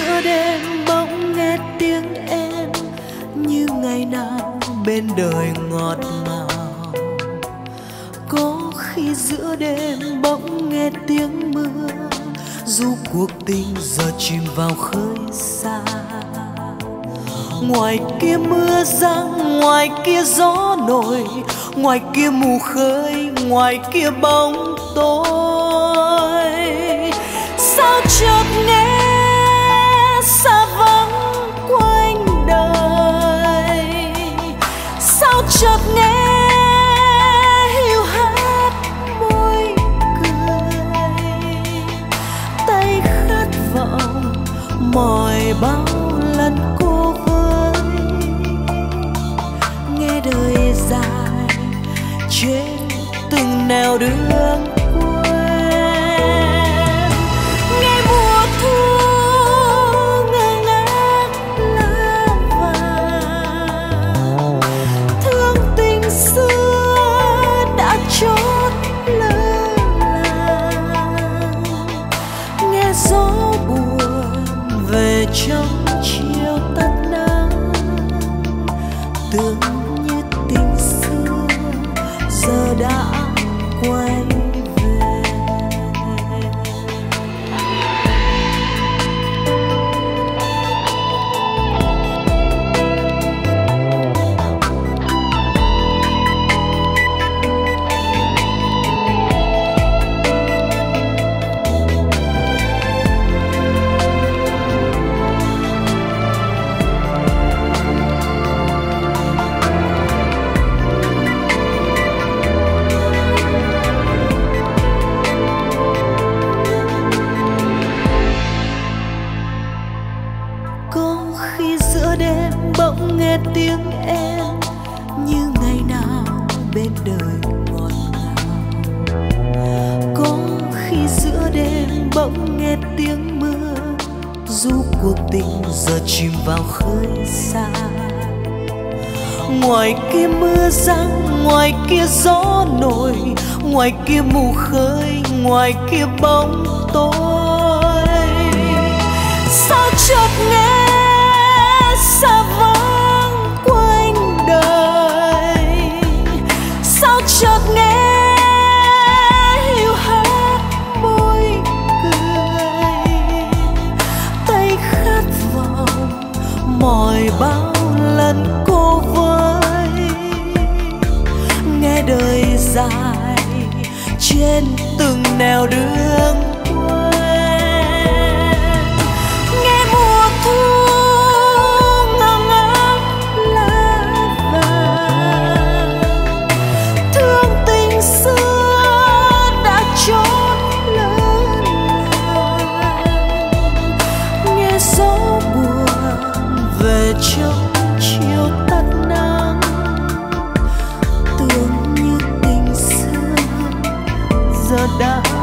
giữa đêm bỗng nghe tiếng em như ngày nào bên đời ngọt ngào. Có khi giữa đêm bỗng nghe tiếng mưa, dù cuộc tình giờ chìm vào khơi xa. Ngoài kia mưa giăng, ngoài kia gió nổi, ngoài kia mù khơi, ngoài kia bóng tối. Sao chợt nghe xa vắng quanh đời. Sao chợt nghe hiu hát môi cười? Tay khát vọng mỏi bao lần cô với. Nghe đời dài trên từng nẻo đường nghe gió buồn về trong chiều tắt nắng. Tương có khi giữa đêm bỗng nghe tiếng em, như ngày nào bên đời ngọt ngào. Có khi giữa đêm bỗng nghe tiếng mưa, dù cuộc tình giờ chìm vào khơi xa. Ngoài kia mưa giăng ngoài kia gió nổi, ngoài kia mù khơi, ngoài kia bóng tối. Sao chợt nghe bao lần cô với nghe đời dài trên từng nẻo đường. đã